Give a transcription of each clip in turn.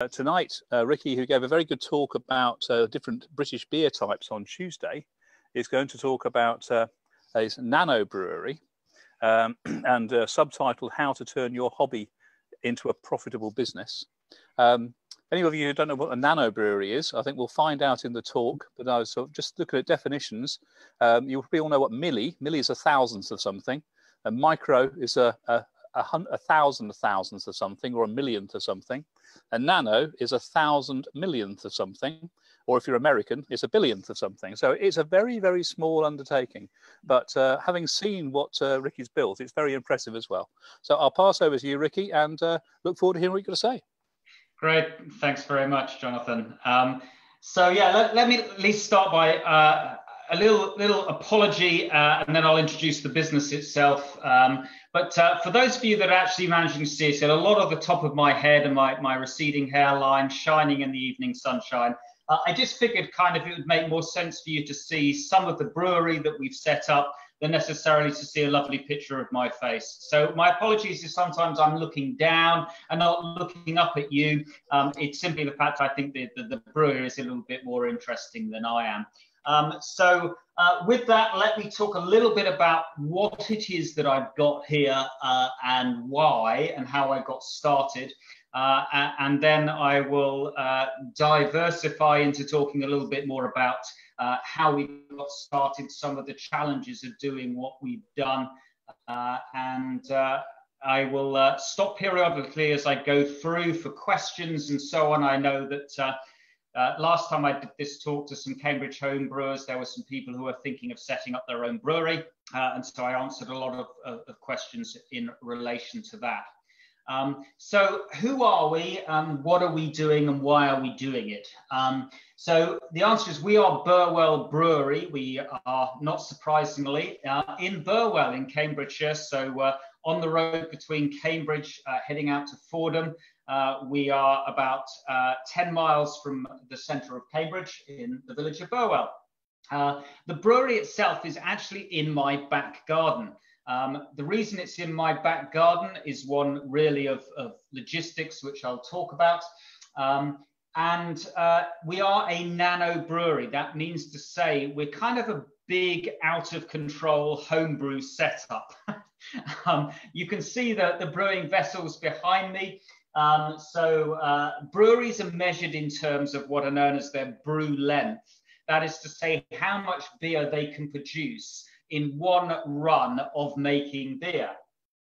Uh, tonight, uh, Ricky, who gave a very good talk about uh, different British beer types on Tuesday, is going to talk about uh, a nano brewery um, and uh, subtitled How to Turn Your Hobby into a Profitable Business. Um, any of you who don't know what a nano brewery is, I think we'll find out in the talk. But I was sort of just looking at definitions. Um, you probably all know what milli. Milli is a thousandth of something. And micro is a, a, a, a thousand of something or a millionth of something. A nano is a thousand millionth of something. Or if you're American, it's a billionth of something. So it's a very, very small undertaking. But uh, having seen what uh, Ricky's built, it's very impressive as well. So I'll pass over to you, Ricky, and uh, look forward to hearing what you've got to say. Great. Thanks very much, Jonathan. Um, so yeah, let, let, me at least start by uh, a little little apology, uh, and then I'll introduce the business itself. Um, but uh, for those of you that are actually managing to see it, a lot of the top of my head and my, my receding hairline shining in the evening sunshine. Uh, I just figured kind of it would make more sense for you to see some of the brewery that we've set up than necessarily to see a lovely picture of my face. So my apologies if sometimes I'm looking down and not looking up at you. Um, it's simply the fact I think the, the, the brewer is a little bit more interesting than I am. Um, so uh, with that, let me talk a little bit about what it is that I've got here uh, and why and how I got started. Uh, and then I will uh, diversify into talking a little bit more about uh, how we got started, some of the challenges of doing what we've done. Uh, and I will uh, stop periodically as I go through for questions and so on. I know that uh, uh, last time I did this talk to some Cambridge home brewers, there were some people who were thinking of setting up their own brewery. and so I answered a lot of, of, of questions in relation to that. Um, so who are we, um, what are we doing and why are we doing it? Um, so the answer is we are Burwell Brewery. We are, not surprisingly, uh, in Burwell in Cambridgeshire. So uh, on the road between Cambridge uh, heading out to Fordham. Uh, we are about uh, 10 miles from the centre of Cambridge in the village of Burwell. Uh, the brewery itself is actually in my back garden. Um, the reason it's in my back garden is one really of, of logistics, which I'll talk about. Um, and uh, we are a nano brewery. That means to say we're kind of a big, out of control homebrew setup. um, you can see the, the brewing vessels behind me. Um, so uh, breweries are measured in terms of what are known as their brew length. That is to say how much beer they can produce in one run of making beer.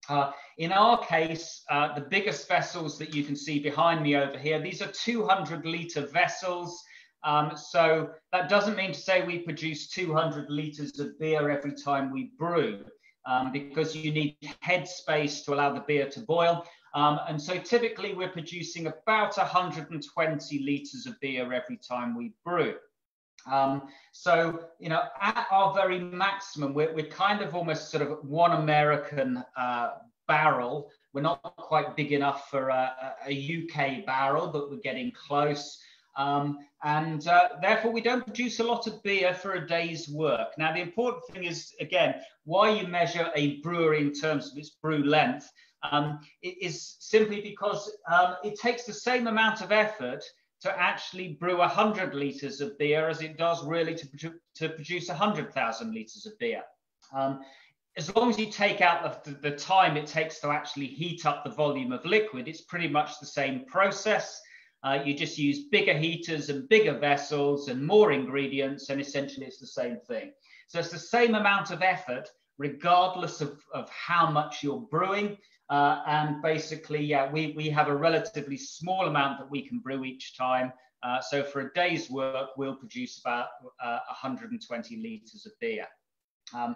Uh, in our case, uh, the biggest vessels that you can see behind me over here, these are 200 litre vessels. Um, so that doesn't mean to say we produce 200 litres of beer every time we brew, um, because you need head space to allow the beer to boil. Um, and so typically we're producing about 120 litres of beer every time we brew. Um, so, you know, at our very maximum, we're, we're kind of almost sort of one American uh, barrel. We're not quite big enough for a, a UK barrel, but we're getting close. Um, and uh, therefore, we don't produce a lot of beer for a day's work. Now, the important thing is, again, why you measure a brewery in terms of its brew length um, is simply because um, it takes the same amount of effort to actually brew 100 litres of beer as it does really to, to produce 100,000 litres of beer. Um, as long as you take out the, the, time it takes to actually heat up the volume of liquid, it's pretty much the same process. Uh, you just use bigger heaters and bigger vessels and more ingredients, and essentially it's the same thing. So it's the same amount of effort, regardless of, of how much you're brewing. Uh, and basically, yeah, we, we have a relatively small amount that we can brew each time. Uh, so for a day's work, we'll produce about uh, 120 litres of beer. Um,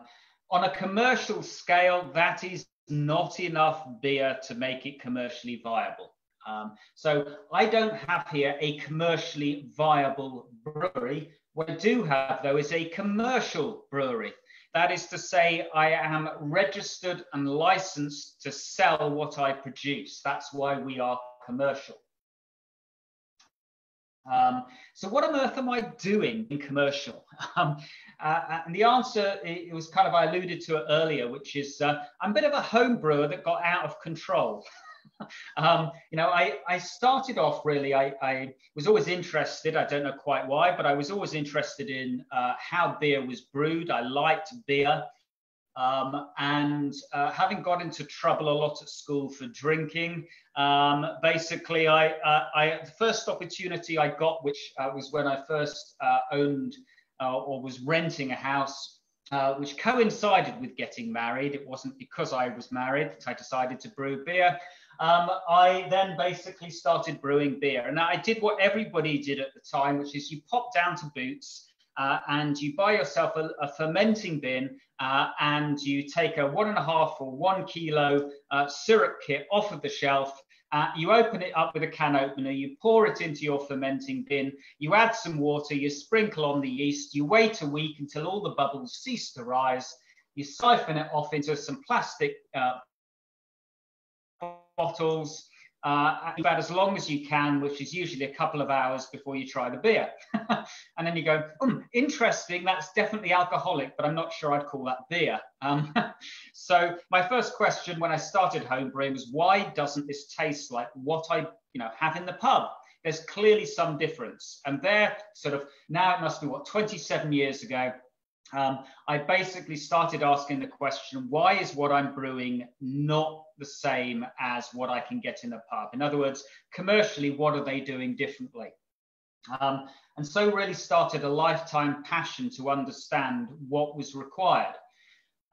on a commercial scale, that is not enough beer to make it commercially viable. Um, so I don't have here a commercially viable brewery. What I do have, though, is a commercial brewery. That is to say, I am registered and licensed to sell what I produce. That's why we are commercial. Um, so what on earth am I doing in commercial? Um, uh, and the answer, it was kind of, I alluded to it earlier, which is uh, I'm a bit of a home brewer that got out of control. um, you know, I, I started off really, I, I was always interested, I don't know quite why, but I was always interested in uh, how beer was brewed. I liked beer. Um, and uh, having got into trouble a lot at school for drinking, um, basically, I, uh, I, the first opportunity I got, which uh, was when I first uh, owned uh, or was renting a house, uh, which coincided with getting married. It wasn't because I was married that I decided to brew beer. Um, I then basically started brewing beer, and I did what everybody did at the time, which is you pop down to Boots. and you buy yourself a, a fermenting bin uh, and you take a one and a half or one kilo uh, syrup kit off of the shelf. Uh, you open it up with a can opener, you pour it into your fermenting bin, you add some water, you sprinkle on the yeast, you wait a week until all the bubbles cease to rise, you siphon it off into some plastic uh, bottles, uh, about as long as you can, which is usually a couple of hours before you try the beer. and then you go, hmm, interesting, that's definitely alcoholic, but I'm not sure I'd call that beer. Um, so my first question when I started homebrewing was, why doesn't this taste like what I you know have in the pub? There's clearly some difference. And there, sort of, now it must be what, 27 years ago, um, I basically started asking the question, why is what I'm brewing not the same as what I can get in a pub? In other words, commercially, what are they doing differently? Um, and so really started a lifetime passion to understand what was required.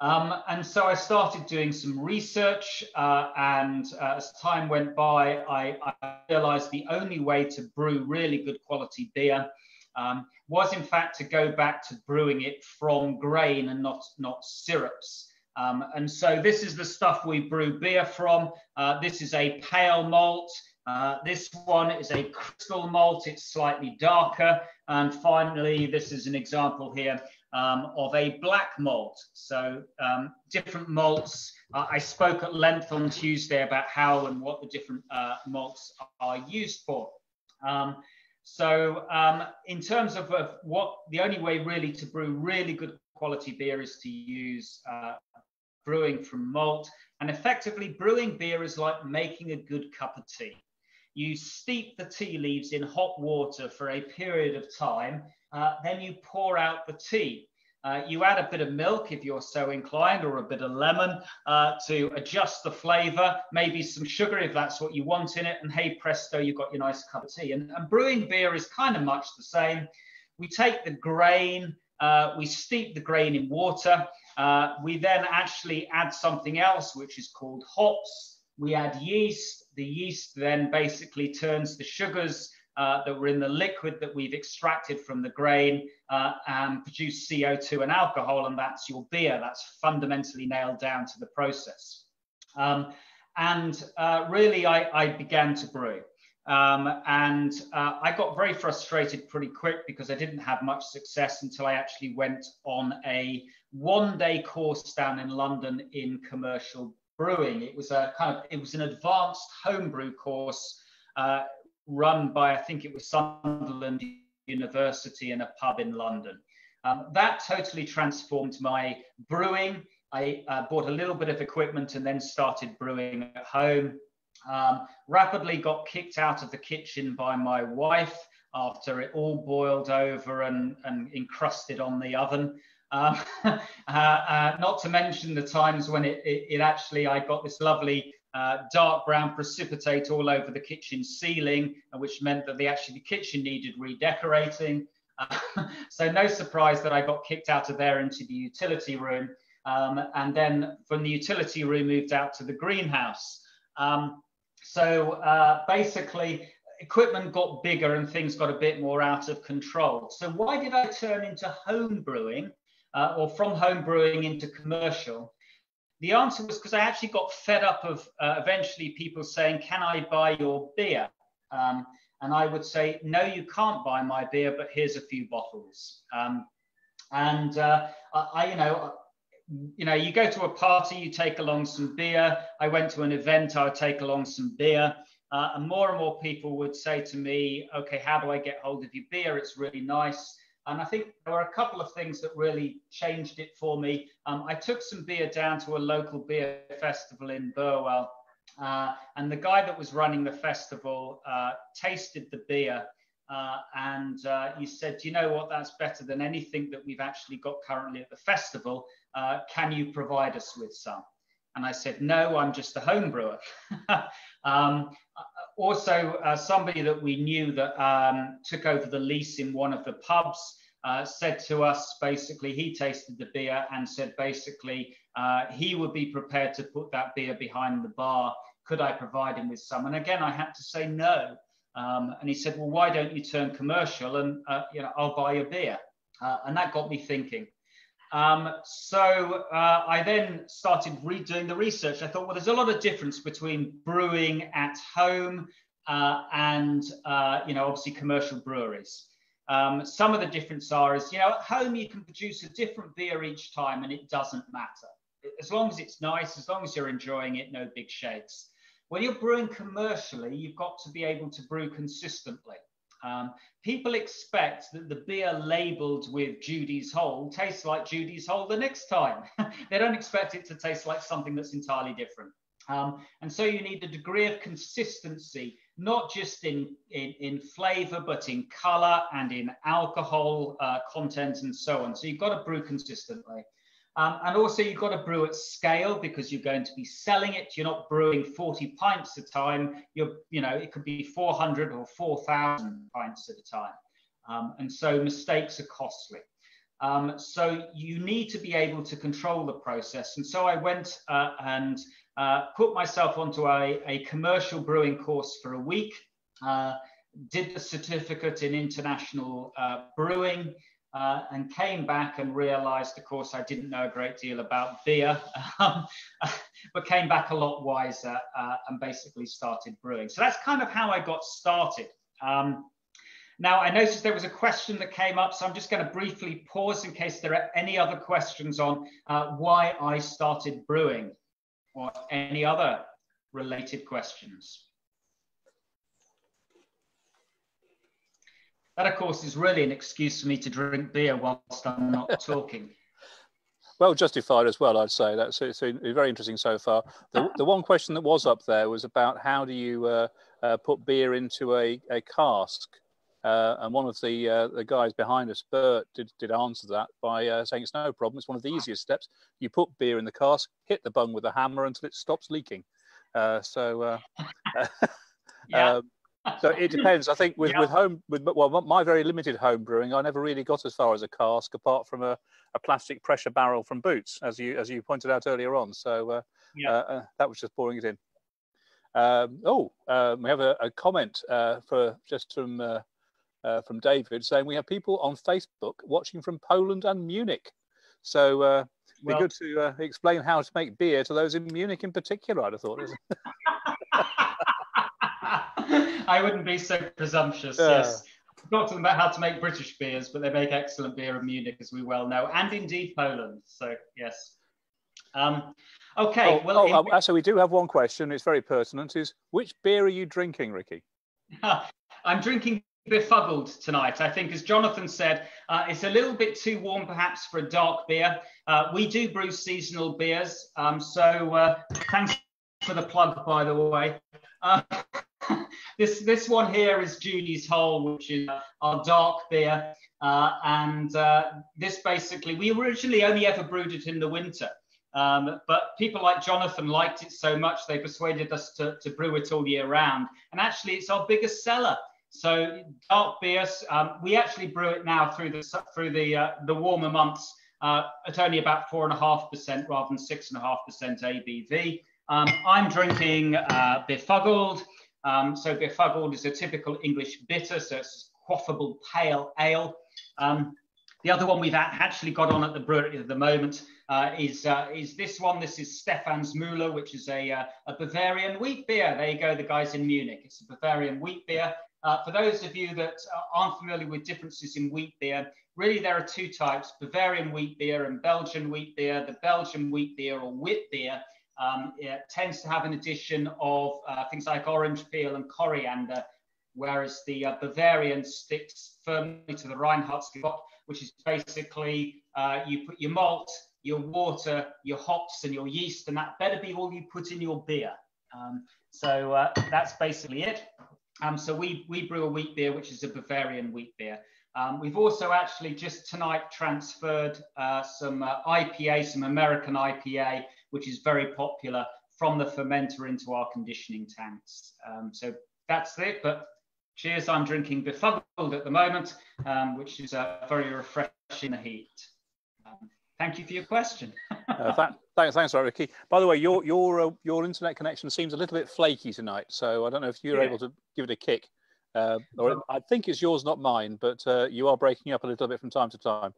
Um, and so I started doing some research, uh, and uh, as time went by, I, I realized the only way to brew really good quality beer um, was in fact to go back to brewing it from grain and not, not syrups. Um, and so this is the stuff we brew beer from. Uh, this is a pale malt. Uh, this one is a crystal malt. It's slightly darker. And finally, this is an example here um, of a black malt. So um, different malts. Uh, I spoke at length on Tuesday about how and what the different uh, malts are used for. So um, in terms of, of, what the only way really to brew really good quality beer is to use uh, brewing from malt. And effectively brewing beer is like making a good cup of tea. You steep the tea leaves in hot water for a period of time, uh, then you pour out the tea. Uh, you add a bit of milk if you're so inclined, or a bit of lemon uh, to adjust the flavor, maybe some sugar if that's what you want in it, and hey presto, you've got your nice cup of tea. And, and brewing beer is kind of much the same. We take the grain, uh, we steep the grain in water, uh, we then actually add something else, which is called hops. We add yeast. The yeast then basically turns the sugars uh, that were in the liquid that we've extracted from the grain uh, and produce CO2 and alcohol, and that's your beer. That's fundamentally nailed down to the process. Um, and uh, really, I, I, began to brew. Um, and uh, I got very frustrated pretty quick because I didn't have much success until I actually went on a one day course down in London in commercial brewing. It was a kind of, it was an advanced homebrew course uh, run by, I think it was Sunderland University in a pub in London. Um, that totally transformed my brewing. I uh, bought a little bit of equipment and then started brewing at home. Um, rapidly got kicked out of the kitchen by my wife after it all boiled over and, and encrusted on the oven. Um, uh, uh, not to mention the times when it, it, it actually, I got this lovely uh, dark brown precipitate all over the kitchen ceiling, which meant that the actually the kitchen needed redecorating. Uh, so no surprise that I got kicked out of there into the utility room, um, and then from the utility room moved out to the greenhouse. Um, so uh, basically, equipment got bigger and things got a bit more out of control. So why did I turn into home brewing, uh, or from home brewing into commercial? The answer was because I actually got fed up of uh, eventually people saying, Can I buy your beer? Um, and I would say, No, you can't buy my beer, but here's a few bottles. Um, and uh, I, you know, you know, you go to a party, you take along some beer. I went to an event, I would take along some beer. Uh, and more and more people would say to me, okay, how do I get hold of your beer? It's really nice. And I think there were a couple of things that really changed it for me. Um, I took some beer down to a local beer festival in Burwell Uh, and the guy that was running the festival uh, tasted the beer uh, and uh, he said, you know what? That's better than anything that we've actually got currently at the festival. Uh, can you provide us with some? And I said, No, I'm just a home brewer. um, also, uh, somebody that we knew that um, took over the lease in one of the pubs uh, said to us basically, he tasted the beer and said basically uh, he would be prepared to put that beer behind the bar. Could I provide him with some? And again, I had to say no. Um, and he said, well, why don't you turn commercial and, uh, you know, I'll buy a beer. Uh, and that got me thinking. Um, so uh, I then started redoing the research. I thought, well, there's a lot of difference between brewing at home uh, and, uh, you know, obviously commercial breweries. Um, some of the difference are is, you know, at home you can produce a different beer each time and it doesn't matter. As long as it's nice, as long as you're enjoying it, no big shakes. When you're brewing commercially, you've got to be able to brew consistently. Um, people expect that the beer labeled with Judy's Hole tastes like Judy's Hole the next time. they don't expect it to taste like something that's entirely different. Um, and so you need a degree of consistency, not just in, in, in flavor, but in color and in alcohol uh, content and so on. So you've got to brew consistently. Um, and also you've got to brew at scale because you're going to be selling it. You're not brewing 40 pints at a time. You're, you know, it could be 400 or 4,000 pints at a time. Um, and so mistakes are costly. Um, so you need to be able to control the process. And so I went uh, and uh, put myself onto a, a, commercial brewing course for a week, uh, did the certificate in international uh, brewing, uh, and came back and realized, of course, I didn't know a great deal about beer, um, but came back a lot wiser uh, and basically started brewing. So that's kind of how I got started. Um, now, I noticed there was a question that came up, so I'm just going to briefly pause in case there are any other questions on uh, why I started brewing or any other related questions. That, of course, is really an excuse for me to drink beer whilst I'm not talking. Well justified as well, I'd say. That's it's very interesting so far. The, the one question that was up there was about how do you uh, uh, put beer into a, a cask? Uh, and one of the uh, the guys behind us, Bert, did, did answer that by uh, saying it's no problem. It's one of the easiest steps. You put beer in the cask, hit the bung with a hammer until it stops leaking. Uh, so, yeah. um, so it depends. I think with, yeah. with home, with well, my very limited home brewing, I never really got as far as a cask, apart from a, a plastic pressure barrel from Boots, as you as you pointed out earlier on. So uh, yeah. uh, uh that was just pouring it in. Um, oh, um, we have a, a comment uh, for just from uh, uh, from David saying we have people on Facebook watching from Poland and Munich. So uh, it'd be well, good to explain how to make beer to those in Munich in particular. I'd have thought. I wouldn't be so presumptuous. Yeah. Yes. I've talked to them about how to make British beers, but they make excellent beer in Munich, as we well know, and indeed Poland. So, yes. Um, okay. Oh, well, oh, in... so we do have one question. It's very pertinent. Is which beer are you drinking, Ricky? I'm drinking befuddled tonight. I think, as Jonathan said, uh, it's a little bit too warm perhaps for a dark beer. Uh, we do brew seasonal beers, um, so uh, thanks for the plug, by the way. Uh, this this one here is Judy's Hole, which is our dark beer. Uh, and uh, this basically, we originally only ever brewed it in the winter. Um, but people like Jonathan liked it so much, they persuaded us to, to brew it all year round. And actually, it's our biggest seller. So dark beer, um, we actually brew it now through the through the uh, the warmer months uh, at only about four and a half percent rather than six and a half percent ABV. Um, I'm drinking uh, befuddled. Um, so befuddled is a typical English bitter, so it's quaffable pale ale. Um, the other one we've actually got on at the brewery at the moment uh, is uh, is this one. This is Stefan's Müller, which is a, uh, a Bavarian wheat beer. There you go, the guys in Munich. It's a Bavarian wheat beer. Uh, for those of you that aren't familiar with differences in wheat beer, really there are two types, Bavarian wheat beer and Belgian wheat beer. The Belgian wheat beer or wit beer um, it tends to have an addition of uh, things like orange peel and coriander, whereas the uh, Bavarian sticks firmly to the Reinheitsgebot, which is basically uh, you put your malt, your water, your hops, and your yeast, and that better be all you put in your beer. Um, so uh, that's basically it. Um, so we, we brew a wheat beer, which is a Bavarian wheat beer. Um, we've also actually just tonight transferred uh, some uh, IPA, some American IPA, which is very popular from the fermenter into our conditioning tanks. Um, so that's it. But cheers, I'm drinking befuddled at the moment, um, which is uh, very refreshing in the heat. Um, thank you for your question. uh, that, thanks, thanks, Ricky. By the way, your your uh, your internet connection seems a little bit flaky tonight, so I don't know if you're yeah. able to give it a kick. Uh, or I think it's yours, not mine, but uh, you are breaking up a little bit from time to time.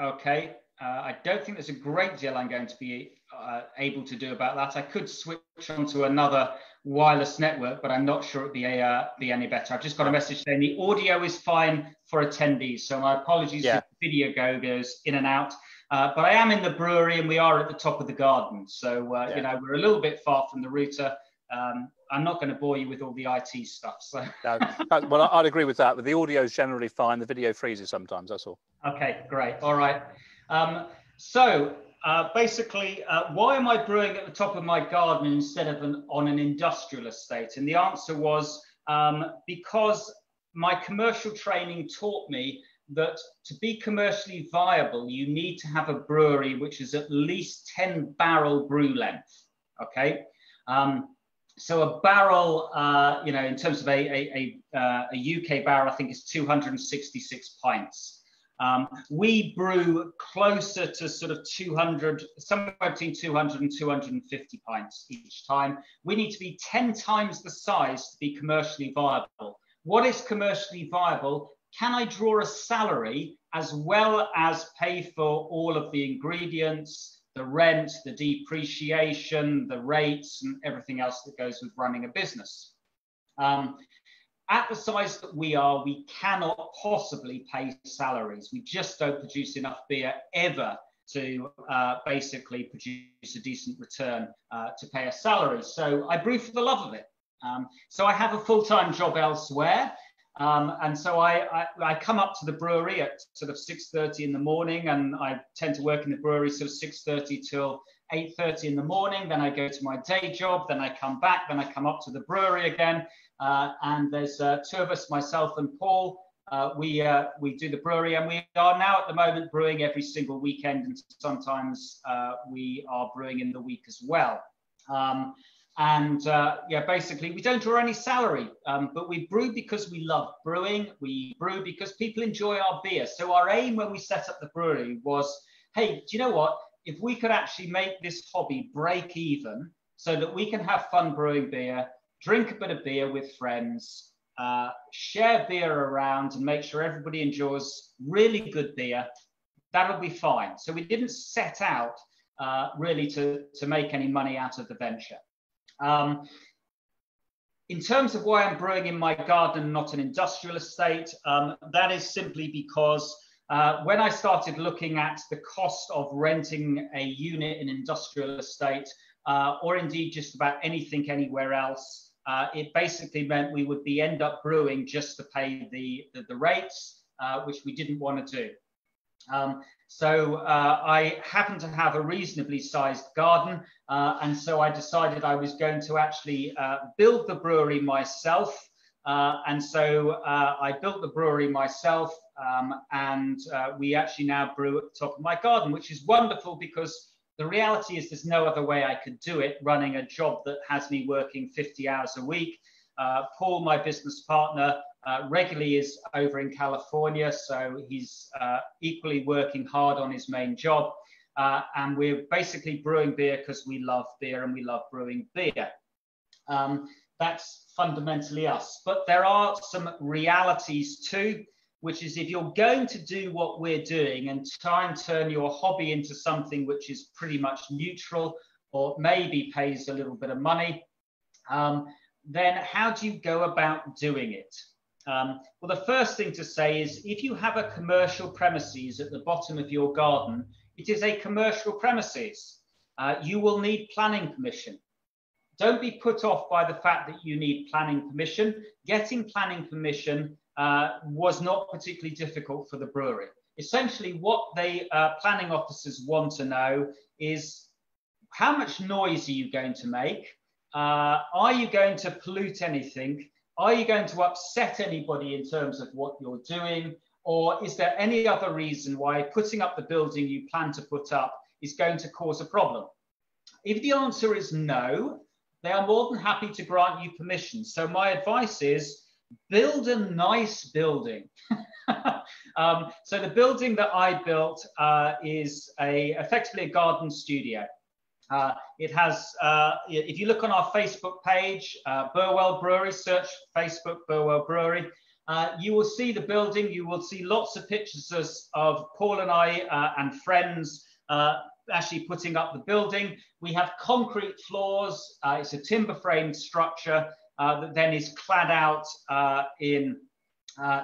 Okay. Uh, I don't think there's a great deal I'm going to be uh, able to do about that. I could switch on to another wireless network, but I'm not sure it'd be, a, uh, be any better. I've just got a message saying the audio is fine for attendees. So my apologies yeah. if the video go goes in and out. Uh, but I am in the brewery and we are at the top of the garden. So, uh, yeah. you know, we're a little bit far from the router. Um, I'm not going to bore you with all the IT stuff. So, no, well, I'd agree with that. But the audio is generally fine. The video freezes sometimes. That's all. Okay, great. All right. Um, so uh, basically, uh, why am I brewing at the top of my garden instead of an, on an industrial estate? And the answer was um, because my commercial training taught me that to be commercially viable, you need to have a brewery which is at least 10 barrel brew length. Okay. Um, so a barrel, uh, you know, in terms of a, a, a, uh, a, UK barrel, I think is 266 pints. Um, we brew closer to sort of 200, somewhere between 200 and 250 pints each time. We need to be 10 times the size to be commercially viable. What is commercially viable? Can I draw a salary as well as pay for all of the ingredients, the rent, the depreciation, the rates, and everything else that goes with running a business. Um, at the size that we are, we cannot possibly pay salaries. We just don't produce enough beer ever to uh, basically produce a decent return uh, to pay a salary. So I brew for the love of it. Um, so I have a full-time job elsewhere. Um, and so I, I, I, come up to the brewery at sort of 6.30 in the morning and I tend to work in the brewery sort of 6.30 till 8.30 in the morning. Then I go to my day job, then I come back, then I come up to the brewery again. Uh, and there's uh, two of us, myself and Paul. Uh, we, uh, we do the brewery and we are now at the moment brewing every single weekend and sometimes uh, we are brewing in the week as well. Um, and uh, yeah, basically, we don't draw any salary, um, but we brew because we love brewing. We brew because people enjoy our beer. So our aim when we set up the brewery was, hey, do you know what? If we could actually make this hobby break even, so that we can have fun brewing beer, drink a bit of beer with friends, uh, share beer around, and make sure everybody enjoys really good beer, that'll be fine. So we didn't set out uh, really to to make any money out of the venture. Um, in terms of why I'm brewing in my garden, not an industrial estate, um, that is simply because uh, when I started looking at the cost of renting a unit in industrial estate, uh, or indeed just about anything anywhere else, uh, it basically meant we would be end up brewing just to pay the, the, the rates, uh, which we didn't want to do. Um, so uh, I happen to have a reasonably sized garden, uh, and so I decided I was going to actually uh, build the brewery myself. Uh, and so uh, I built the brewery myself, um, and uh, we actually now brew at the top of my garden, which is wonderful because the reality is there's no other way I could do it running a job that has me working 50 hours a week. Paul, my business partner, uh, regularly is over in California, so he's uh, equally working hard on his main job. Uh, and we're basically brewing beer because we love beer and we love brewing beer. Um, that's fundamentally us. But there are some realities too, which is if you're going to do what we're doing and try and turn your hobby into something which is pretty much neutral or maybe pays a little bit of money, um, then how do you go about doing it? Um, well, the first thing to say is if you have a commercial premises at the bottom of your garden, it is a commercial premises. Uh, you will need planning permission. Don't be put off by the fact that you need planning permission. Getting planning permission uh, was not particularly difficult for the brewery. Essentially, what the uh, planning officers want to know is how much noise are you going to make? Uh, are you going to pollute anything? Are you going to upset anybody in terms of what you're doing? Or is there any other reason why putting up the building you plan to put up is going to cause a problem? If the answer is no, they are more than happy to grant you permission. So my advice is build a nice building. um, so the building that I built uh, is a effectively a garden studio. Uh, it has, uh, if you look on our Facebook page, uh, Burwell Brewery, search Facebook Burwell Brewery, uh, you will see the building. You will see lots of pictures of Paul and I uh, and friends actually putting up the building. We have concrete floors. it's a timber framed structure that then is clad out in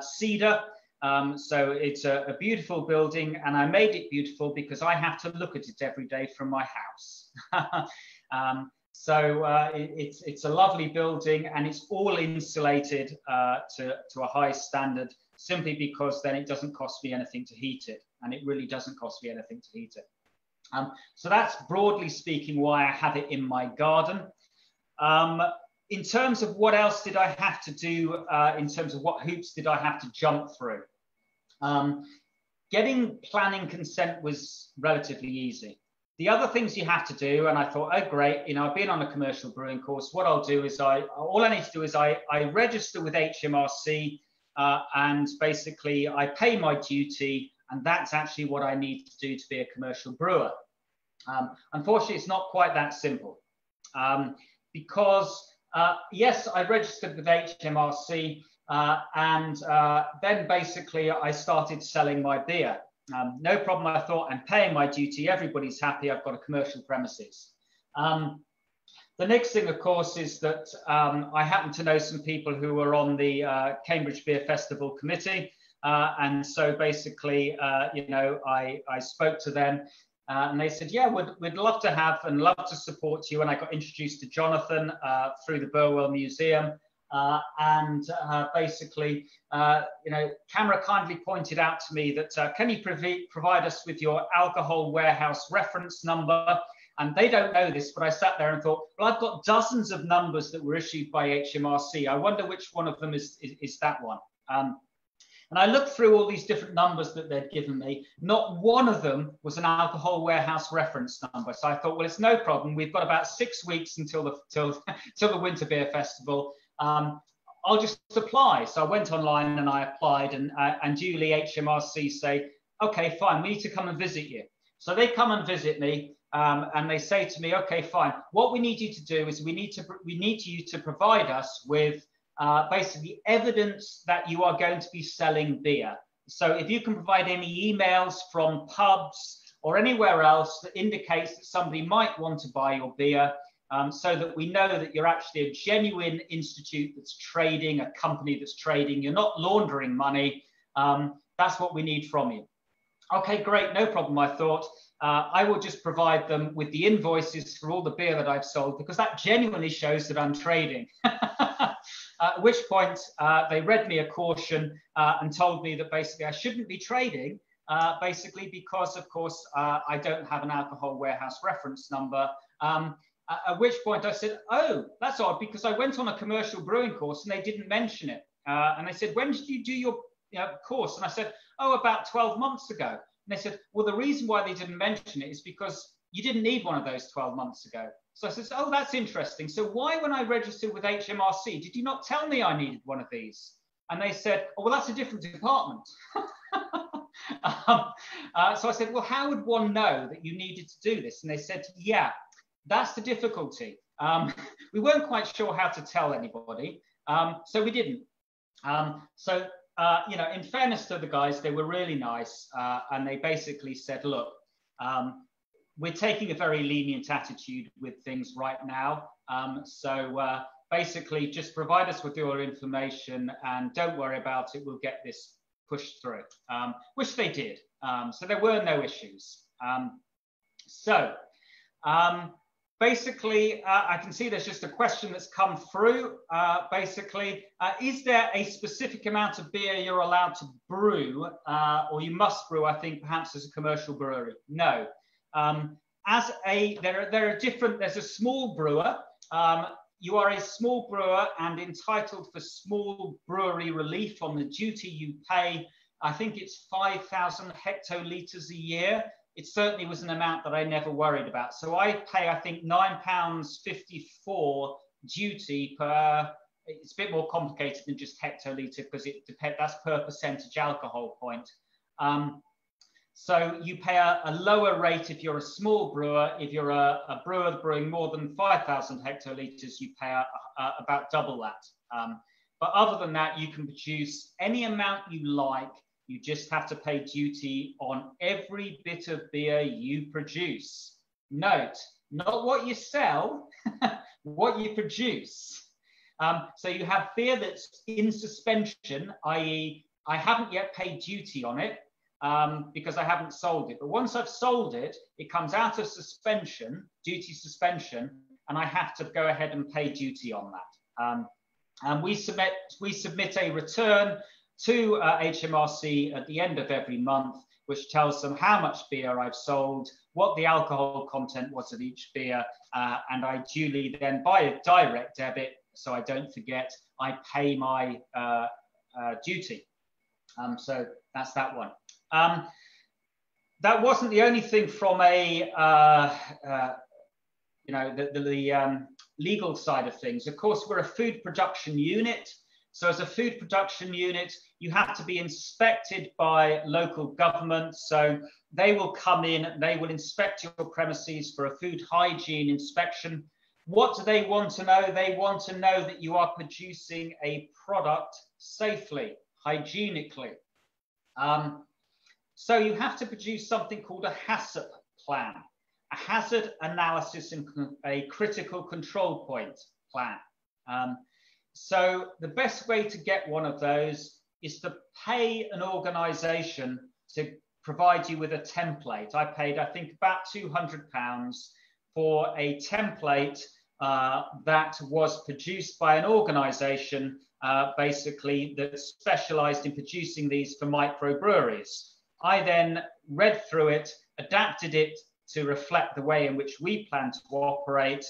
cedar. Um, so it's a, a, beautiful building, and I made it beautiful because I have to look at it every day from my house. um, so uh, it, it's it's a lovely building, and it's all insulated uh, to to a high standard, simply because then it doesn't cost me anything to heat it, and it really doesn't cost me anything to heat it. Um, so that's broadly speaking why I have it in my garden. Um, in terms of what else did I have to do, uh, in terms of what hoops did I have to jump through? Um, getting planning consent was relatively easy. The other things you have to do, and I thought, oh great, you know, I've been on a commercial brewing course. What I'll do is I, all I need to do is I, I register with HMRC uh, and basically I pay my duty and that's actually what I need to do to be a commercial brewer. Um, unfortunately, it's not quite that simple um, because uh, yes, I registered with HMRC, uh, and uh, then basically I started selling my beer. Um, no problem, I thought, I'm paying my duty, everybody's happy, I've got a commercial premises. Um, the next thing, of course, is that um, I happen to know some people who were on the uh, Cambridge Beer Festival committee. Uh, and so basically, uh, you know, I, I spoke to them uh, and they said, yeah, we'd, we'd love to have and love to support you. And I got introduced to Jonathan uh, through the Burwell Museum. Uh, and uh, basically, uh, you know, CAMRA kindly pointed out to me that uh, can you provide us with your alcohol warehouse reference number? And they don't know this, but I sat there and thought, well, I've got dozens of numbers that were issued by HMRC. I wonder which one of them is, is, is that one. Um, and I looked through all these different numbers that they'd given me. Not one of them was an alcohol warehouse reference number. So I thought, well, it's no problem. We've got about six weeks until the till, till the Winter Beer Festival. Um, I'll just apply. So I went online and I applied, and uh, and duly HMRC say, okay, fine, we need to come and visit you. So they come and visit me, um, and they say to me, okay, fine. What we need you to do is we need to we need you to provide us with uh, basically evidence that you are going to be selling beer. So if you can provide any emails from pubs or anywhere else that indicates that somebody might want to buy your beer, um, so that we know that you're actually a genuine institute that's trading, a company that's trading, you're not laundering money. Um, that's what we need from you. Okay, great, no problem, I thought. Uh, I will just provide them with the invoices for all the beer that I've sold because that genuinely shows that I'm trading. At which point uh, they read me a caution uh, and told me that basically I shouldn't be trading, uh, basically because of course uh, I don't have an alcohol warehouse reference number. Um, at which point I said, oh, that's odd because I went on a commercial brewing course and they didn't mention it. Uh, and they said, when did you do your you know, course? And I said, oh, about 12 months ago. And they said, well, the reason why they didn't mention it is because you didn't need one of those 12 months ago. So I said, oh, that's interesting. So why, when I registered with HMRC, did you not tell me I needed one of these? And they said, oh, well, that's a different department. um, uh, so I said, well, how would one know that you needed to do this? And they said, yeah, that's the difficulty. Um, we weren't quite sure how to tell anybody, um, so we didn't. Um, so, uh, you know, in fairness to the guys, they were really nice, uh, and they basically said, look, um, we're taking a very lenient attitude with things right now. Um, so uh, basically, just provide us with your information and don't worry about it. We'll get this pushed through, um, which they did. Um, so there were no issues. Um, so um, basically, uh, I can see there's just a question that's come through. Uh, basically, uh, is there a specific amount of beer you're allowed to brew, uh, or you must brew, I think, perhaps as a commercial brewery? No. Um, as a there are, there are different. There's a small brewer um, you are a small brewer and entitled for small brewery relief on the duty you pay. I think it's 5,000 hectolitres a year. It certainly was an amount that I never worried about. So I pay, I think, £9.54 duty per, it's a bit more complicated than just hectolitre because it depends, that's per percentage alcohol point. Um, so you pay a, a, lower rate if you're a small brewer. If you're a, a brewer brewing more than 5,000 hectolitres, you pay a, about double that. Um, but other than that, you can produce any amount you like. You just have to pay duty on every bit of beer you produce. Note, not what you sell, what you produce. Um, so you have beer that's in suspension, i.e., I haven't yet paid duty on it um, because I haven't sold it. But once I've sold it, it comes out of suspension, duty suspension, and I have to go ahead and pay duty on that. Um, and we submit, we submit a return to uh, HMRC at the end of every month, which tells them how much beer I've sold, what the alcohol content was of each beer, uh, and I duly then, by a direct debit, so I don't forget, I pay my uh, uh duty. Um, so that's that one. Um, that wasn't the only thing from a, uh, uh, you know, the, the, the um, legal side of things. Of course, we're a food production unit. So as a food production unit, you have to be inspected by local government. So they will come in, they will inspect your premises for a food hygiene inspection. What do they want to know? They want to know that you are producing a product safely, hygienically. Um, so you have to produce something called a HACCP plan, a hazard analysis and a critical control point plan. Um, so the best way to get one of those is to pay an organization to provide you with a template. I paid, I think, about 200 pounds for a template uh, that was produced by an organization uh, basically that specialized in producing these for microbreweries. I then read through it, adapted it to reflect the way in which we plan to operate,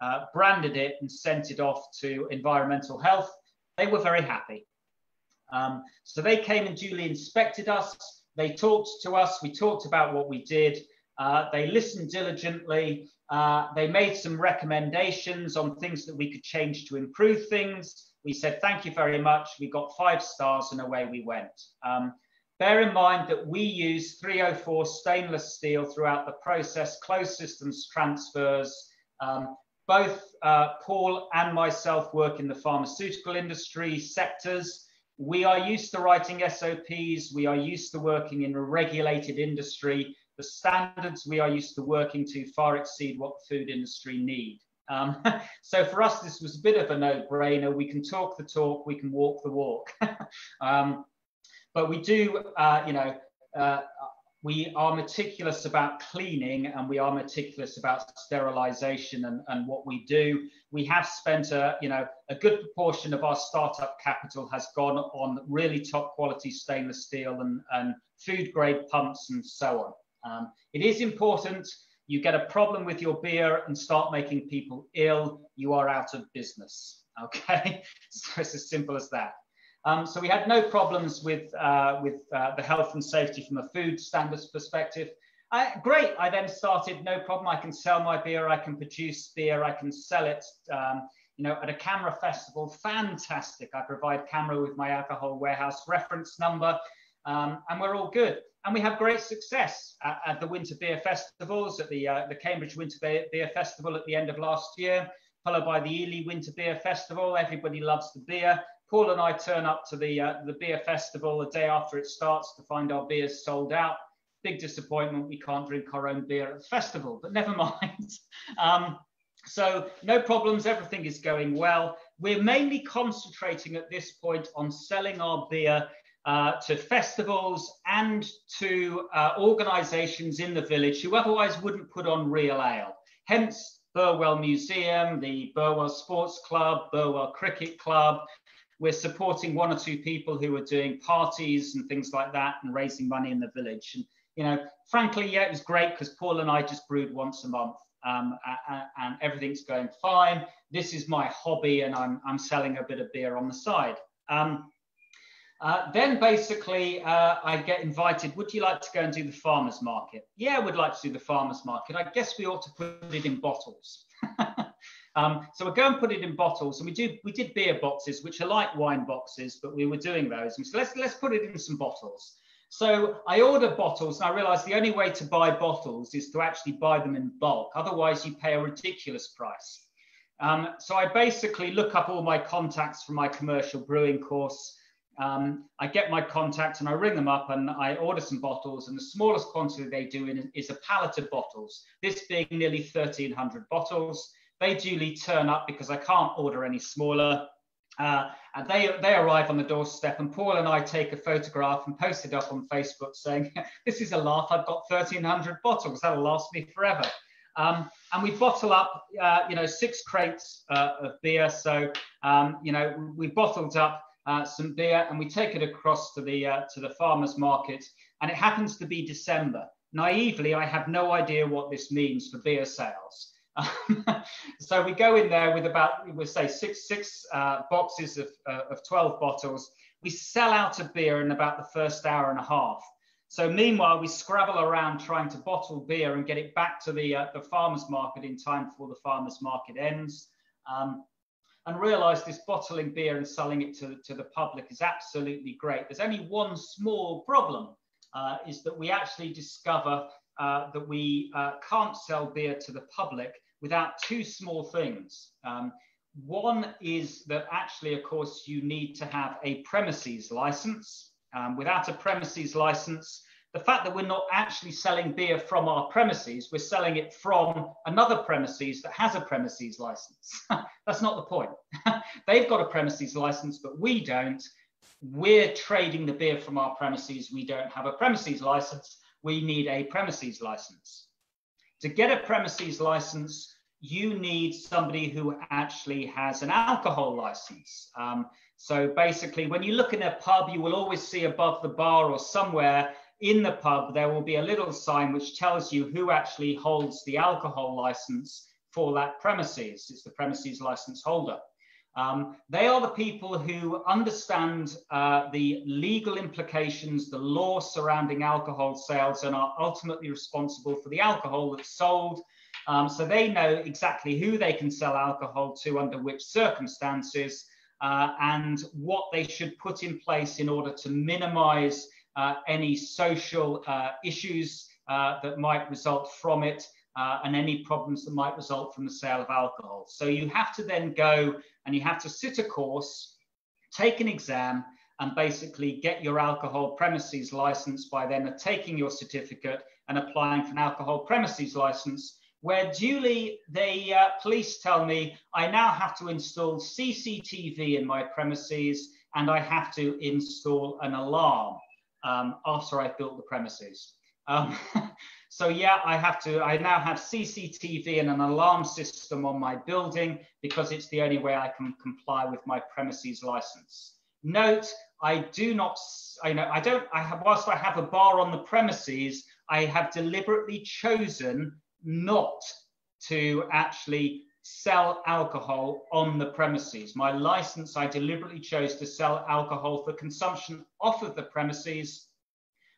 uh, branded it, and sent it off to environmental health. They were very happy. Um, so they came and duly inspected us. They talked to us. We talked about what we did. Uh, they listened diligently. Uh, they made some recommendations on things that we could change to improve things. We said, thank you very much. We got five stars and away we went. Um, bear in mind that we use 304 stainless steel throughout the process, closed systems transfers. Um, both uh, Paul and myself work in the pharmaceutical industry sectors. We are used to writing SOPs. We are used to working in a regulated industry. The standards we are used to working to far exceed what the food industry need. Um, so for us, this was a bit of a no-brainer. We can talk the talk, we can walk the walk. um, but we do, uh, you know, uh, we are meticulous about cleaning and we are meticulous about sterilization and, and what we do. We have spent a, you know, a good proportion of our startup capital has gone on really top quality stainless steel and, and food grade pumps and so on. Um, it is important you get a problem with your beer and start making people ill, you are out of business. Okay, so it's as simple as that. Um, so we had no problems with, uh, with uh, the health and safety from a food standards perspective. Uh, great, I then started, no problem, I can sell my beer, I can produce beer, I can sell it, um, you know, at a CAMRA festival, fantastic. I provide CAMRA with my alcohol warehouse reference number, um, and we're all good and we have great success at, at the Winter Beer Festivals, at the, uh, the Cambridge Winter Beer, Beer, Festival at the end of last year, followed by the Ely Winter Beer Festival. Everybody loves the beer. Paul and I turn up to the, uh, the beer festival the day after it starts to find our beers sold out. Big disappointment, we can't drink our own beer at the festival, but never mind. um, so no problems, everything is going well. We're mainly concentrating at this point on selling our beer uh, to festivals and to uh, organisations in the village who otherwise wouldn't put on real ale. Hence, Burwell Museum, the Burwell Sports Club, Burwell Cricket Club. We're supporting one or two people who are doing parties and things like that and raising money in the village. And, you know, frankly, yeah, it was great because Paul and I just brewed once a month. um, and, everything's going fine. This is my hobby, and I'm, I'm selling a bit of beer on the side. Um, uh, then basically, uh, I get invited. Would you like to go and do the farmers market? Yeah, I would like to do the farmers market. I guess we ought to put it in bottles. um, so we go and put it in bottles, and we do. We did beer boxes, which are like wine boxes, but we were doing those. And so let's let's put it in some bottles. So I order bottles, and I realised the only way to buy bottles is to actually buy them in bulk. Otherwise, you pay a ridiculous price. Um, so I basically look up all my contacts from my commercial brewing course. Um, I get my contact and I ring them up and I order some bottles. And the smallest quantity they do in is a pallet of bottles. This being nearly 1,300 bottles. They duly turn up because I can't order any smaller. Uh, and they, they arrive on the doorstep, and Paul and I take a photograph and post it up on Facebook saying, This is a laugh, I've got 1,300 bottles, that'll last me forever. Um, and we bottle up, uh, you know, six crates uh, of beer. So, um, you know, we bottled up uh, some beer and we take it across to the uh, to the farmers market. And it happens to be December. Naively, I have no idea what this means for beer sales. so we go in there with about, we'll say six, six uh, boxes of, uh, of 12 bottles. We sell out of beer in about the first hour and a half. So meanwhile, we scrabble around trying to bottle beer and get it back to the, uh, the farmer's market in time before the farmer's market ends. Um, and realize this bottling beer and selling it to, to the public is absolutely great. There's only one small problem, uh, is that we actually discover uh, that we uh, can't sell beer to the public without two small things. Um, one is that actually, of course, you need to have a premises license. Um, without a premises license, the fact that we're not actually selling beer from our premises, we're selling it from another premises that has a premises license. That's not the point. They've got a premises license, but we don't. We're trading the beer from our premises. We don't have a premises license. We need a premises license. To get a premises license, you need somebody who actually has an alcohol license. Um, so basically, when you look in a pub, you will always see above the bar or somewhere in the pub, there will be a little sign which tells you who actually holds the alcohol license for that premises. It's the premises license holder. Um, they are the people who understand uh, the legal implications, the law surrounding alcohol sales, and are ultimately responsible for the alcohol that's sold. Um, so they know exactly who they can sell alcohol to under which circumstances uh, and what they should put in place in order to minimize uh, any social uh, issues uh, that might result from it. Uh, and any problems that might result from the sale of alcohol. So you have to then go and you have to sit a course, take an exam, and basically get your alcohol premises license by then taking your certificate and applying for an alcohol premises license. Where duly the uh, police tell me I now have to install CCTV in my premises and I have to install an alarm um, after I've built the premises. Um, So yeah, I have to, I now have CCTV and an alarm system on my building because it's the only way I can comply with my premises license. Note, I do not, I know, I don't, I have, whilst I have a bar on the premises, I have deliberately chosen not to actually sell alcohol on the premises. My license, I deliberately chose to sell alcohol for consumption off of the premises.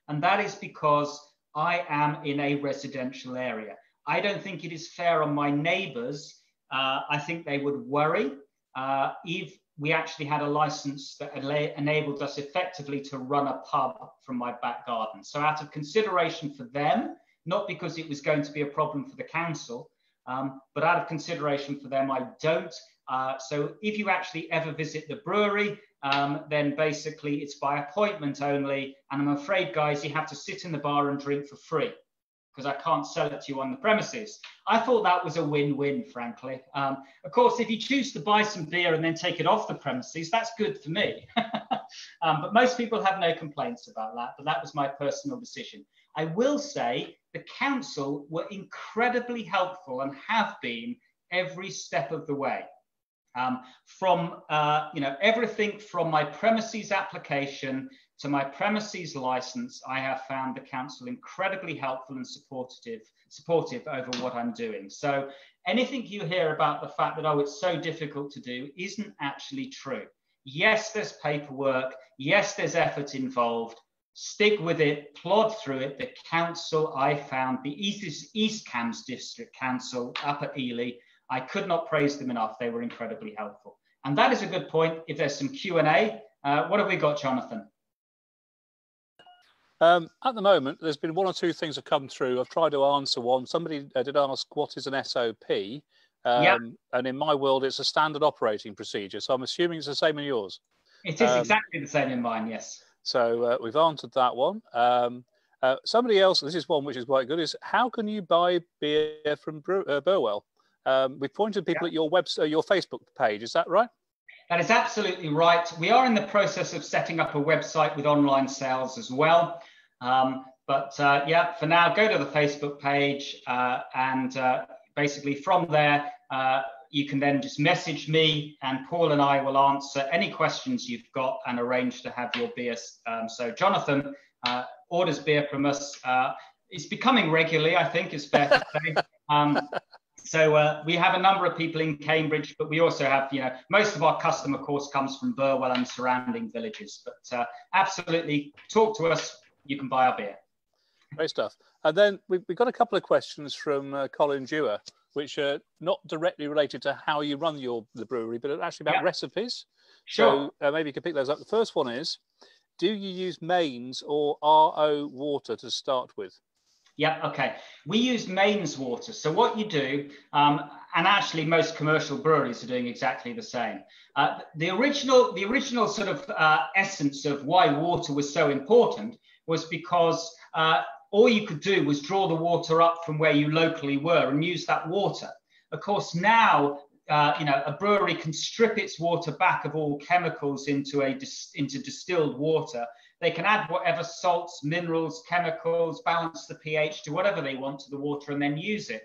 And that is because I am in a residential area. I don't think it is fair on my neighbors. Uh, I think they would worry uh, if we actually had a license that enabled us effectively to run a pub from my back garden. So, out of consideration for them, not because it was going to be a problem for the council, um, but out of consideration for them, I don't. Uh, so, if you actually ever visit the brewery, um, then basically it's by appointment only. And I'm afraid, guys, you have to sit in the bar and drink for free because I can't sell it to you on the premises. I thought that was a win-win, frankly. Um, of course, if you choose to buy some beer and then take it off the premises, that's good for me. um, but most people have no complaints about that, but that was my personal decision. I will say the council were incredibly helpful and have been every step of the way. Um, from uh, you know everything from my premises application to my premises license, I have found the council incredibly helpful and supportive, supportive over what I'm doing. So anything you hear about the fact that, oh, it's so difficult to do isn't actually true. Yes, there's paperwork. Yes, there's effort involved. Stick with it, plod through it. The council, I found, the East, East Cambs District Council up at Ely, I could not praise them enough. They were incredibly helpful. And that is a good point. If there's some Q&A, uh, what have we got, Jonathan? Um, at the moment, there's been one or two things that come through. I've tried to answer one. Somebody uh, did ask, what is an SOP? Um, yeah. And in my world, it's a standard operating procedure. So I'm assuming it's the same in yours. It is um, exactly the same in mine, yes. So uh, we've answered that one. Um, uh, somebody else, this is one which is quite good, is how can you buy beer from Brew, uh, Burwell? Um, we've pointed people yeah. at your web, uh, your Facebook page. Is that right? That is absolutely right. We are in the process of setting up a website with online sales as well. Um, but uh, yeah, for now, go to the Facebook page uh, and uh, basically from there, uh, you can then just message me and Paul and I will answer any questions you've got and arrange to have your beer. Um, so Jonathan uh, orders beer from us. Uh, it's becoming regularly, I think it's fair to say. Um, so uh, we have a number of people in Cambridge, but we also have, you know, most of our customer of course comes from Burwell and surrounding villages. But uh, absolutely, talk to us. You can buy our beer. Great stuff. And then we've, we've got a couple of questions from uh, Colin Dewar, which are not directly related to how you run your the brewery, but actually about yeah. recipes. Sure. So uh, maybe you can pick those up. The first one is, do you use mains or RO water to start with? Yeah, okay. We use mains water. So what you do, um, and actually most commercial breweries are doing exactly the same. Uh, the original, the original sort of uh, essence of why water was so important was because uh, all you could do was draw the water up from where you locally were and use that water. Of course, now uh, you know a brewery can strip its water back of all chemicals into a dis- into distilled water they can add whatever salts, minerals, chemicals, balance the pH to whatever they want to the water and then use it.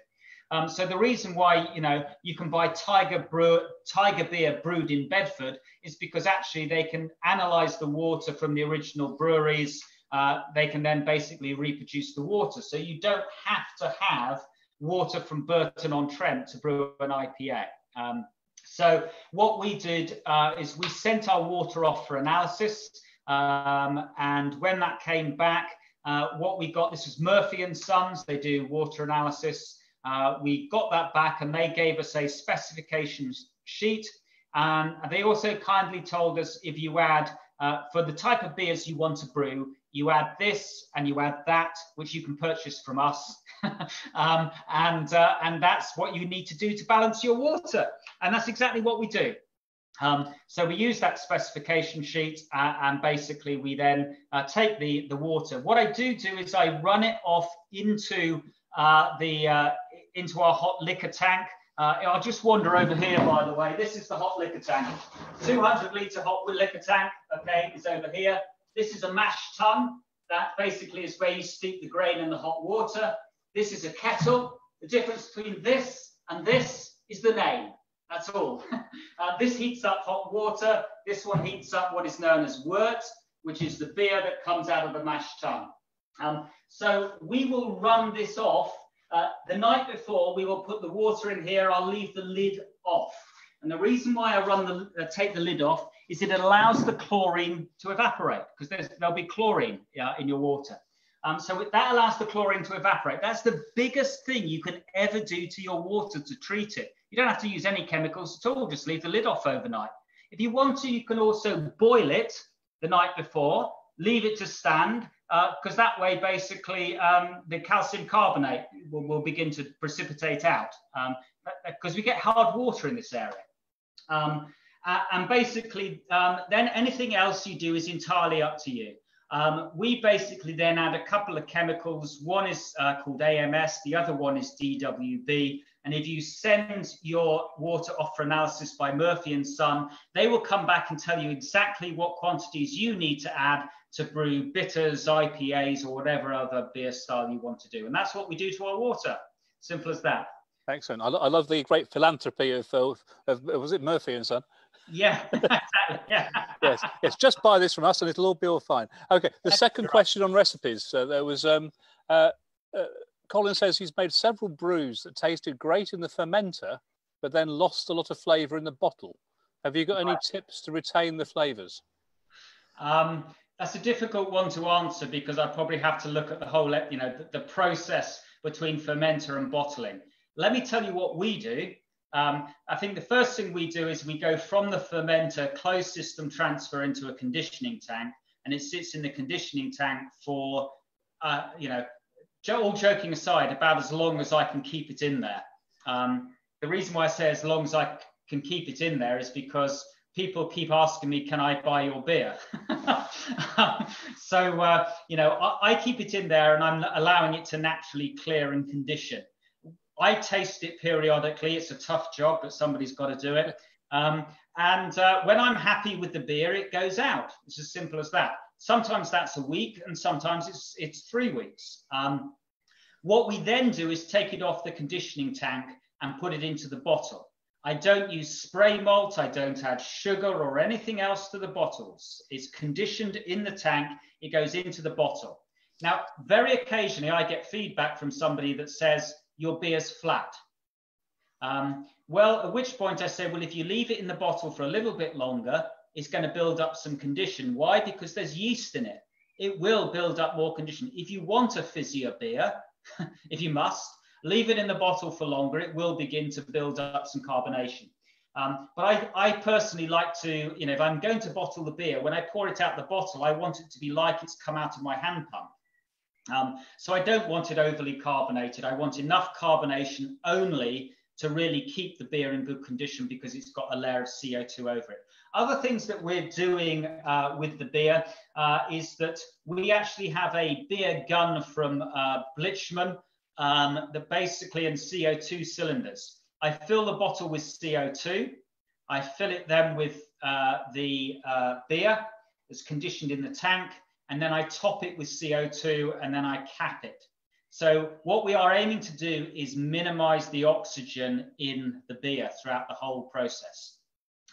Um, so the reason why you know you can buy Tiger brew, Tiger beer brewed in Bedford is because actually they can analyze the water from the original breweries. Uh, they can then basically reproduce the water. So you don't have to have water from Burton on Trent to brew an IPA. Um, so what we did uh, is we sent our water off for analysis. Um, and when that came back, uh, what we got, this was Murphy and Sons, they do water analysis. Uh, we got that back and they gave us a specifications sheet. And they also kindly told us if you add, uh, for the type of beers you want to brew, you add this and you add that, which you can purchase from us. um, and, uh, and that's what you need to do to balance your water. And that's exactly what we do. Um, so we use that specification sheet uh, and basically we then uh, take the, the water. What I do do is I run it off into uh, the uh, into our hot liquor tank. Uh, I'll just wander over here, by the way. This is the hot liquor tank. 200 litre hot liquor tank, okay, is over here. This is a mash tun. That basically is where you steep the grain in the hot water. This is a kettle. The difference between this and this is the name. That's all. uh, this heats up hot water. This one heats up what is known as wort, which is the beer that comes out of the mash tun. Um, so we will run this off. Uh, the night before, we will put the water in here. I'll leave the lid off. And the reason why I run the, uh, take the lid off is it allows the chlorine to evaporate because there'll be chlorine in your water. Um, so that allows the chlorine to evaporate. That's the biggest thing you can ever do to your water to treat it. You don't have to use any chemicals at all, just leave the lid off overnight. If you want to, you can also boil it the night before, leave it to stand, because uh, that way basically um, the calcium carbonate will, will, begin to precipitate out, because um, we get hard water in this area. Um, uh, and basically, um, then anything else you do is entirely up to you. Um, we basically then add a couple of chemicals. One is uh, called AMS, the other one is DWB. And if you send your water off for analysis by Murphy and Son, they will come back and tell you exactly what quantities you need to add to brew bitters, IPAs, or whatever other beer style you want to do. And that's what we do to our water. Simple as that. Excellent. I, lo I love the great philanthropy of, of, of, was it Murphy and Son? Yeah, yeah. yes, yes. Just buy this from us, and it'll all be all fine. Okay. The That's second right. question on recipes. So there was um, uh, uh, Colin says he's made several brews that tasted great in the fermenter, but then lost a lot of flavour in the bottle. Have you got any tips to retain the flavours? Um, that's a difficult one to answer because I probably have to look at the whole, you know, the, the process between fermenter and bottling. Let me tell you what we do. Um, I think the first thing we do is we go from the fermenter closed system transfer into a conditioning tank, and it sits in the conditioning tank for, uh, you know, all joking aside, about as long as I can keep it in there. Um, the reason why I say as long as I can keep it in there is because people keep asking me, can I buy your beer? so, uh, you know, I, I, keep it in there and I'm allowing it to naturally clear and condition. I taste it periodically. It's a tough job, but somebody's got to do it. Um, and uh, when I'm happy with the beer, it goes out. It's as simple as that. Sometimes that's a week, and sometimes it's it's three weeks. Um, what we then do is take it off the conditioning tank and put it into the bottle. I don't use spray malt, I don't add sugar or anything else to the bottles. It's conditioned in the tank, it goes into the bottle. Now, very occasionally I get feedback from somebody that says, your beer's flat. Um, well, at which point I say, well, if you leave it in the bottle for a little bit longer, it's going to build up some condition. Why? Because there's yeast in it. It will build up more condition. If you want a fizzier beer, if you must, leave it in the bottle for longer. It will begin to build up some carbonation. Um, but I, I, personally like to, you know, if I'm going to bottle the beer, when I pour it out the bottle, I want it to be like it's come out of my hand pump. Um, so I don't want it overly carbonated. I want enough carbonation only to really keep the beer in good condition because it's got a layer of CO2 over it. Other things that we're doing uh, with the beer uh, is that we actually have a beer gun from uh, um, that basically in CO2 cylinders. I fill the bottle with CO2. I fill it then with uh, the uh, beer that's conditioned in the tank and then I top it with CO2 and then I cap it. So what we are aiming to do is minimize the oxygen in the beer throughout the whole process.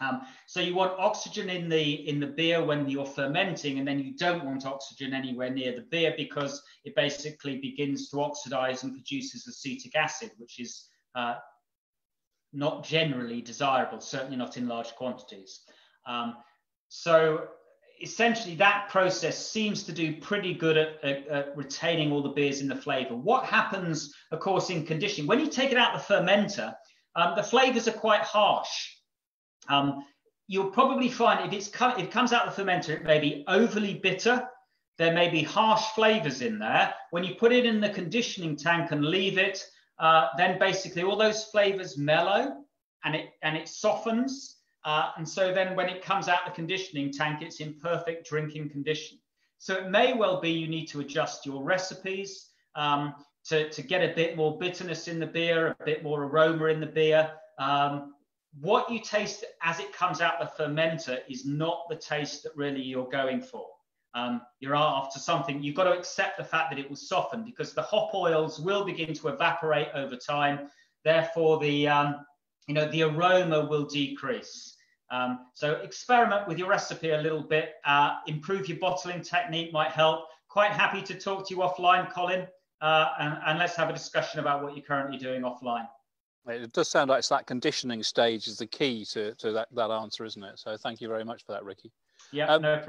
Um, so you want oxygen in the in the beer when you're fermenting, and then you don't want oxygen anywhere near the beer because it basically begins to oxidize and produces acetic acid, which is uh, not generally desirable, certainly not in large quantities. Um, so essentially that process seems to do pretty good at, at, at, retaining all the beers in the flavor. What happens, of course, in conditioning, when you take it out the fermenter, um, the flavors are quite harsh. Um, you'll probably find if, it's if it comes out the fermenter, it may be overly bitter. There may be harsh flavors in there. When you put it in the conditioning tank and leave it, uh, then basically all those flavors mellow and it, and it softens uh, and so then when it comes out the conditioning tank, it's in perfect drinking condition. So it may well be you need to adjust your recipes um, to, to get a bit more bitterness in the beer, a bit more aroma in the beer. Um, what you taste as it comes out the fermenter is not the taste that really you're going for. Um, you're after something, you've got to accept the fact that it will soften because the hop oils will begin to evaporate over time. Therefore, the, um, you know, the aroma will decrease. Um, so experiment with your recipe a little bit, uh, improve your bottling technique might help. Quite happy to talk to you offline, Colin, uh, and, and, let's have a discussion about what you're currently doing offline. It does sound like it's that conditioning stage is the key to, to that, that answer, isn't it? So thank you very much for that, Ricky. Yeah, um, no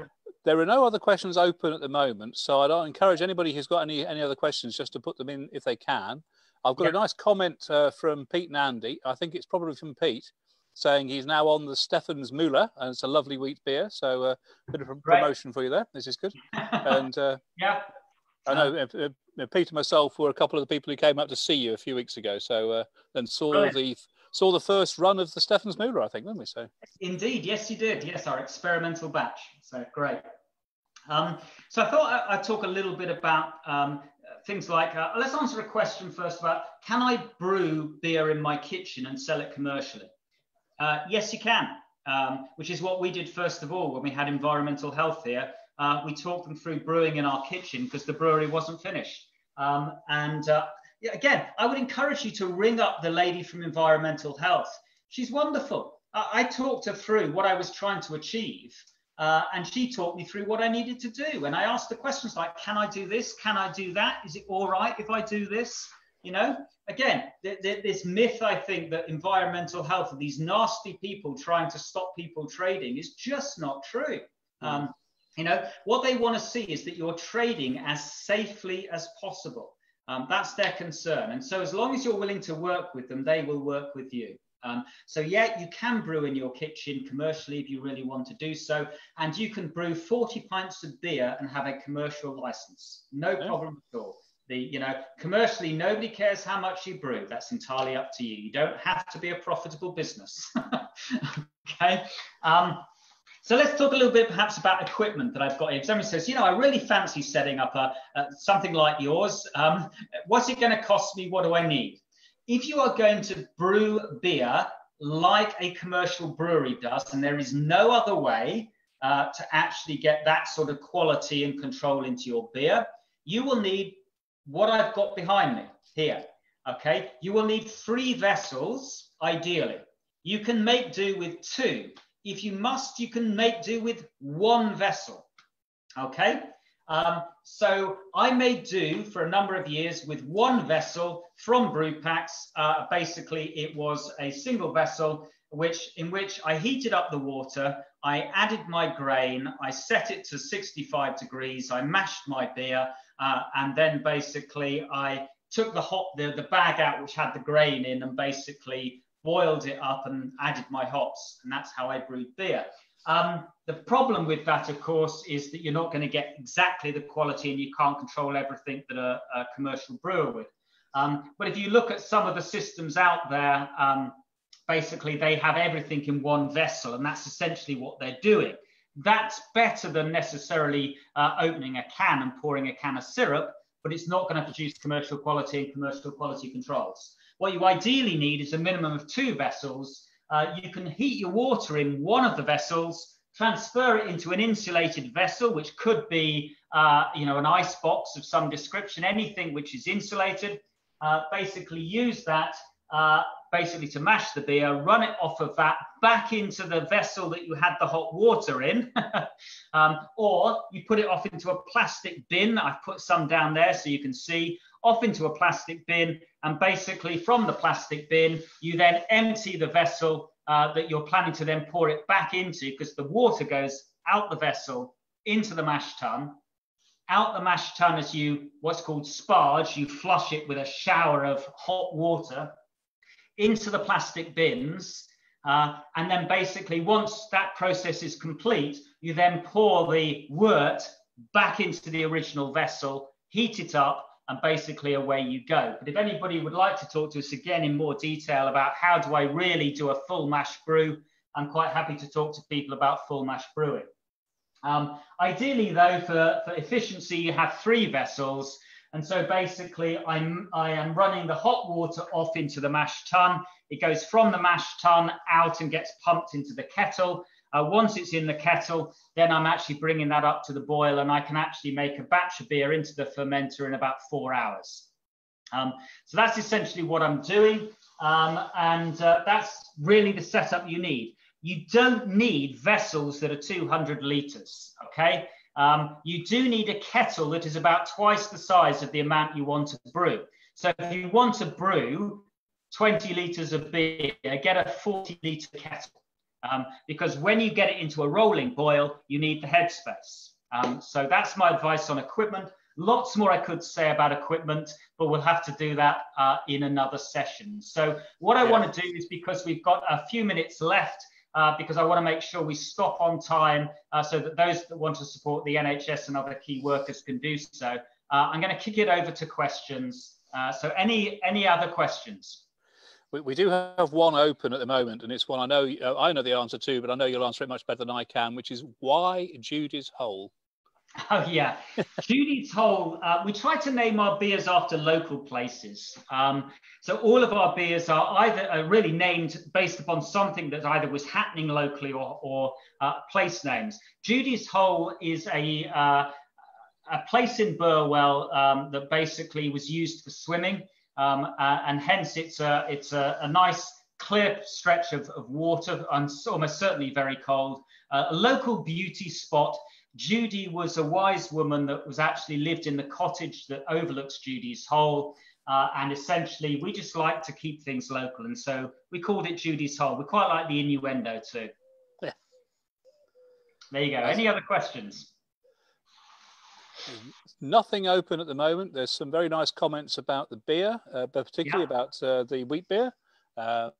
There are no other questions open at the moment, so I'd encourage anybody who's got any, any other questions just to put them in if they can. I've got yeah. a nice comment uh, from Pete and Andy. I think it's probably from Pete saying he's now on the Steffens Müller, and it's a lovely wheat beer. So a uh, bit of a promotion for you there. This is good. And uh, yeah, I know uh, uh, Peter and myself were a couple of the people who came up to see you a few weeks ago. So uh, then saw Brilliant. the saw the first run of the Steffens Müller, I think, didn't we? So indeed, yes, you did. Yes, our experimental batch. So great. Um, so I thought I'd talk a little bit about um, things like uh, let's answer a question first about can I brew beer in my kitchen and sell it commercially? Uh, yes, you can, um, which is what we did first of all when we had environmental health here. Uh, we talked them through brewing in our kitchen because the brewery wasn't finished. Um, and uh, again, I would encourage you to ring up the lady from environmental health. She's wonderful. I talked her through what I was trying to achieve. Uh, and she talked me through what I needed to do. And I asked the questions like, can I do this? Can I do that? Is it all right if I do this? You know, again, th- th- this myth, I think, that environmental health are these nasty people trying to stop people trading is just not true. Mm. Um, you know, what they want to see is that you're trading as safely as possible. Um, that's their concern. And so, as long as you're willing to work with them, they will work with you. Um, so yeah, you can brew in your kitchen commercially if you really want to do so, and you can brew 40 pints of beer and have a commercial license. No problem at all. The you know commercially nobody cares how much you brew. That's entirely up to you. You don't have to be a profitable business. okay. Um, so let's talk a little bit perhaps about equipment that I've got here. Somebody says, you know, I really fancy setting up a, a something like yours. Um, what's it going to cost me? What do I need? If you are going to brew beer like a commercial brewery does, and there is no other way uh, to actually get that sort of quality and control into your beer, you will need what I've got behind me here. Okay, you will need three vessels ideally. You can make do with two if you must, you can make do with one vessel. Okay? Um, so I made do for a number of years with one vessel from Brewpacks. Uh, basically, it was a single vessel which in which I heated up the water, I added my grain, I set it to 65 degrees, I mashed my beer, uh, and then basically I took the hop the, the bag out which had the grain in and basically boiled it up and added my hops, and that's how I brewed beer. Um, the problem with that, of course, is that you're not going to get exactly the quality and you can't control everything that a, a commercial brewer would. Um, but if you look at some of the systems out there, um, basically they have everything in one vessel, and that's essentially what they're doing. That's better than necessarily uh, opening a can and pouring a can of syrup, but it's not going to produce commercial quality and commercial quality controls. What you ideally need is a minimum of two vessels. Uh, you can heat your water in one of the vessels, transfer it into an insulated vessel, which could be, uh, you know, an ice box of some description, anything which is insulated. Uh, basically use that uh, basically to mash the beer, run it off of that back into the vessel that you had the hot water in, um, or you put it off into a plastic bin. I've put some down there so you can see, off into a plastic bin, and basically from the plastic bin, you then empty the vessel uh, that you're planning to then pour it back into because the water goes out the vessel into the mash tun. Out the mash tun as you, what's called sparge, you flush it with a shower of hot water into the plastic bins. Uh, and then basically, once that process is complete, you then pour the wort back into the original vessel, heat it up, and basically away you go. But if anybody would like to talk to us again in more detail about how do I really do a full mash brew, I'm quite happy to talk to people about full mash brewing. Um, ideally, though, for, for efficiency, you have three vessels. And so basically, I'm, I am running the hot water off into the mash tun. It goes from the mash tun out and gets pumped into the kettle. Uh, once it's in the kettle, then I'm actually bringing that up to the boil and I can actually make a batch of beer into the fermenter in about four hours. Um, so that's essentially what I'm doing. Um, and uh, that's really the setup you need. You don't need vessels that are 200 liters, okay? Um, you do need a kettle that is about twice the size of the amount you want to brew. So if you want to brew 20 liters of beer, get a 40 liter kettle um, because when you get it into a rolling boil, you need the headspace. Um, so that's my advice on equipment. Lots more I could say about equipment, but we'll have to do that uh, in another session. So what I yeah. want to do is because we've got a few minutes left, uh, because I want to make sure we stop on time uh, so that those that want to support the NHS and other key workers can do so. Uh, I'm going to kick it over to questions. Uh, so any any other questions? We, we do have one open at the moment, and it's one I know uh, I know the answer to, but I know you'll answer it much better than I can, which is why Judy's Hole. Oh yeah, Judy's Hole. Uh, we try to name our beers after local places. Um, so all of our beers are either really named based upon something that either was happening locally or, or uh, place names. Judy's Hole is a uh, a place in Burwell um, that basically was used for swimming. Um, uh, and hence it's a, it's a, a, nice clear stretch of, of water, and almost certainly very cold. Uh, a local beauty spot. Judy was a wise woman that was actually lived in the cottage that overlooks Judy's Hole. Uh, and essentially, we just like to keep things local. And so we called it Judy's Hole. We quite like the innuendo too. Yeah. There you go. Any other questions? Nothing open at the moment. There's some very nice comments about the beer, uh, but particularly yeah. about uh, the wheat beer. Um,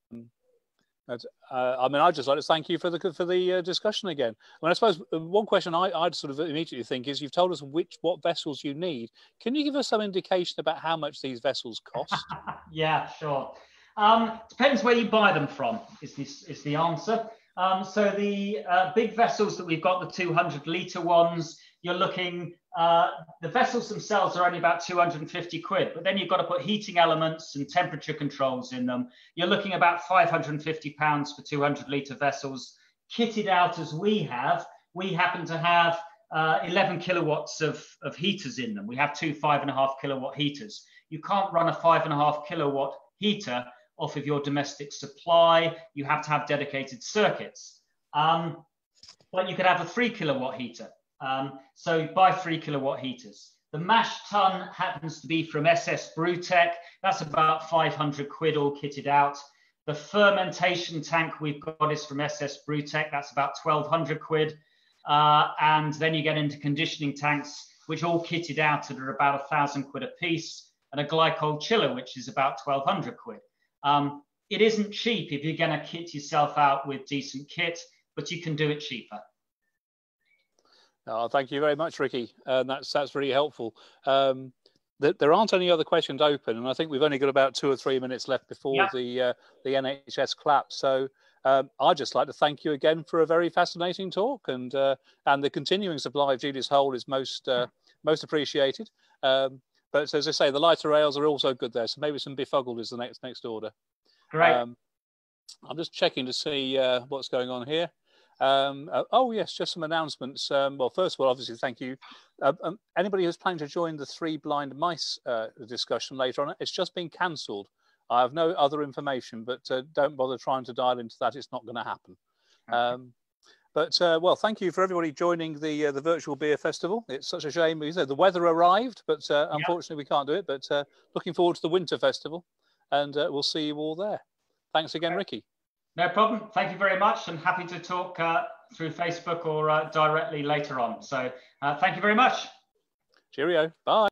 uh, I mean, I'd just like to thank you for the for the uh, discussion again. I mean, I suppose uh, one question I, would sort of immediately think is you've told us which what vessels you need. Can you give us some indication about how much these vessels cost? yeah, sure. Um, depends where you buy them from. Is this is the answer? Um, so the uh, big vessels that we've got, the 200 litre ones, you're looking, uh, the vessels themselves are only about 250 quid, but then you've got to put heating elements and temperature controls in them. You're looking about 550 pounds for 200 litre vessels. Kitted out as we have, we happen to have uh, 11 kilowatts of, of heaters in them. We have two five and a half kilowatt heaters. You can't run a five and a half kilowatt heater off of your domestic supply. You have to have dedicated circuits. Um, but you could have a three kilowatt heater. Um, so buy three kilowatt heaters. The mash tun happens to be from SS Brewtech. That's about 500 quid all kitted out. The fermentation tank we've got is from SS Brewtech. That's about 1200 quid. Uh, and then you get into conditioning tanks, which all kitted out at about a thousand quid a piece, and a glycol chiller, which is about 1200 quid. Um, it isn't cheap if you're going to kit yourself out with decent kit, but you can do it cheaper. Oh, thank you very much, Ricky. Uh, that's that's really helpful. Um, th- there aren't any other questions open, and I think we've only got about two or three minutes left before yeah. the uh, the NHS clap. So um, I'd just like to thank you again for a very fascinating talk, and uh, and the continuing supply of Judy's Hole is most uh, most appreciated. Um, but as I say, the lighter rails are also good there. So maybe some befuddled is the next next order. Great. Um, I'm just checking to see uh, what's going on here. Um, uh, oh yes, just some announcements. Um, well, first of all, obviously, thank you. Uh, um, anybody who's planning to join the three blind mice uh, discussion later on, it's just been cancelled. I have no other information, but uh, don't bother trying to dial into that. It's not going to happen. Okay. Um, but uh, well, thank you for everybody joining the uh, the virtual beer festival. It's such a shame. You know, the weather arrived, but uh, unfortunately we can't do it. But uh, looking forward to the winter festival, and uh, we'll see you all there. Thanks again, Ricky. No problem. Thank you very much, and happy to talk uh, through Facebook or directly later on. So thank you very much. Cheerio. Bye.